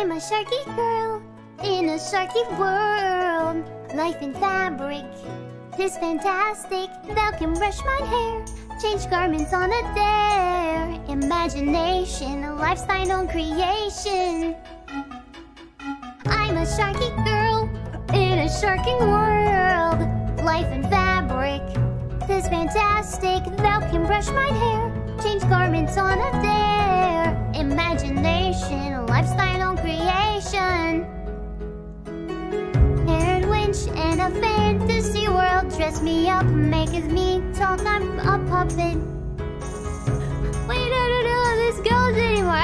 I'm a sharky girl in a sharky world. Life in fabric is fantastic. Thou can brush my hair, change garments on a dare. Imagination, a lifestyle on creation. I'm a sharky girl in a sharking world. Life in fabric is fantastic. Thou can brush my hair, change garments on a dare. Imagination, a fantasy world. Dress me up, maketh me talk. I'm a puppet. Wait, I don't know how this goes anymore.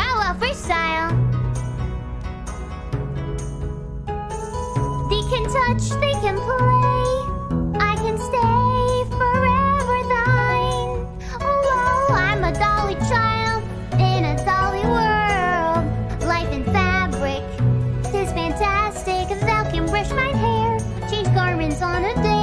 On a dare.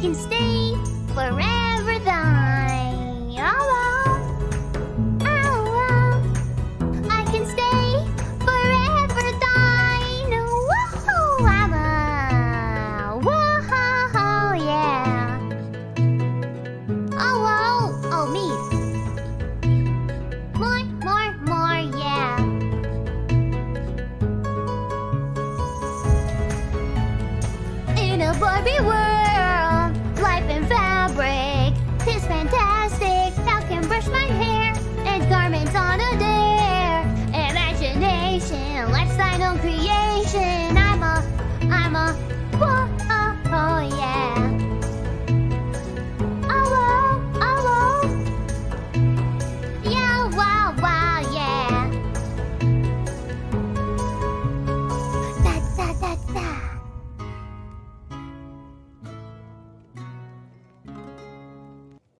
can stay forever thine. Oh, oh, oh, oh! I can stay forever thine. Whoa, I'm yeah. Oh, oh, oh, me. More, more, more, yeah. In a Barbie Let's sign own creation.